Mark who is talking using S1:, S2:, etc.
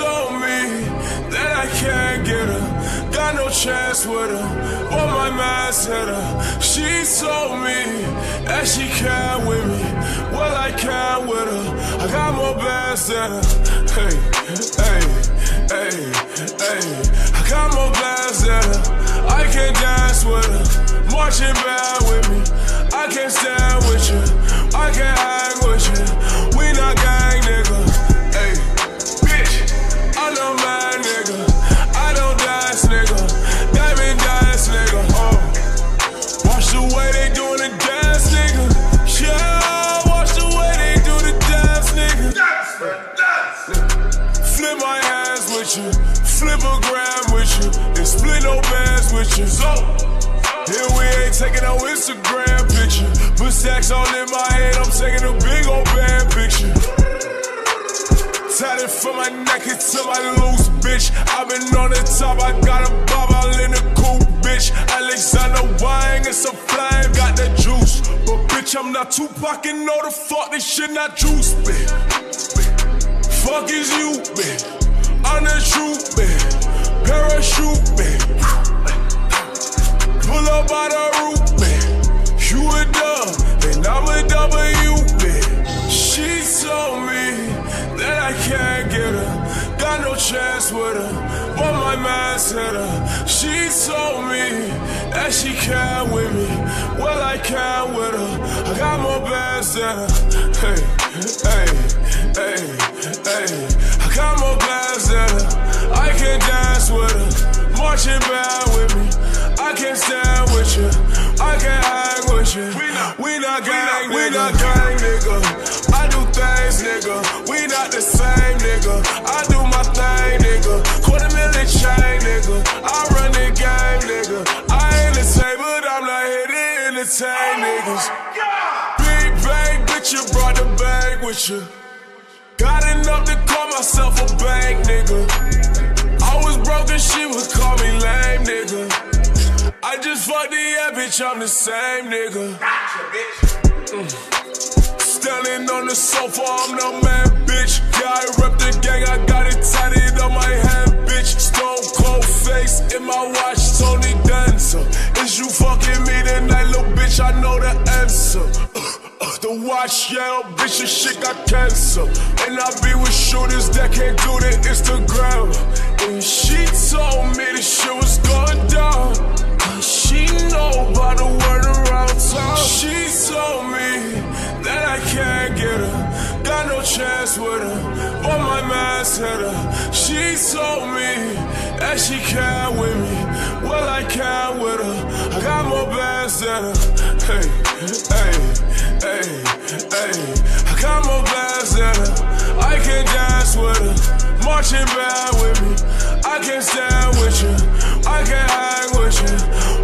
S1: told me that I can't get her. Got no chance with her. But my mind's hit her. She told me that she can't with me. Well, I can't with her. I got more bands than her. Hey, hey, hey, hey. I got more bands than her. I can dance with her. Marching with you, flip a gram with you, and split no bands with you. So, here we ain't taking no Instagram picture. Put stacks all in my head, I'm taking a big old band picture. It from my neck until my loose, bitch. i been on the top, I got a bob all in the coupe, bitch. Alexander Wang, it's a flame, got the juice. But bitch, I'm not Tupac and know the fuck this shit not juice, bitch. Fuck is you, bitch. I'm the truth, bitch. Parachute, bitch. Pull up out the roof, bitch. You a dub, and I'm a W, bitch. She told me that I can't get her. Got no chance with her, but my mind's hit her. She told me that she can't with me. Well, I can't with her. I got more bands than her. Hey, hey, hey, hey. Her. Marching band with me. I can't stand with you. I can't hang with you. We not, we not gang, we not gang, nigga. I do things, nigga. We not the same, nigga. I do my thing, nigga. Quarter million chain, nigga. I run the game, nigga. I ain't the same, but I'm not here to entertain niggas. Big bang, bitch, you brought the bag with you. Got enough to call myself a bank, nigga. Broke and she would call me lame, nigga. I just fucked the yeah, bitch, I'm the same nigga. Mm. Standing on the sofa, I'm the man, bitch. Yeah, I rep the gang, I got it tatted on my hand, bitch. Stone cold face in my watch, Tony Danza. Is you fucking me tonight, little bitch? I know the answer. Watch, yeah, bitch, this shit got cancer. And I be with shooters that can't do the Instagram. And she told me this shit was going down. She know about the word around town. She told me that I can't get her. Got no chance with her. But my mind's hit her. She told me that she can't with me. Well, I can't with her. Got more bands than her. hey, hey, hey, hey. I got more bands than her. I can dance with her. Marching band with me. I can stand with you. I can hang with you.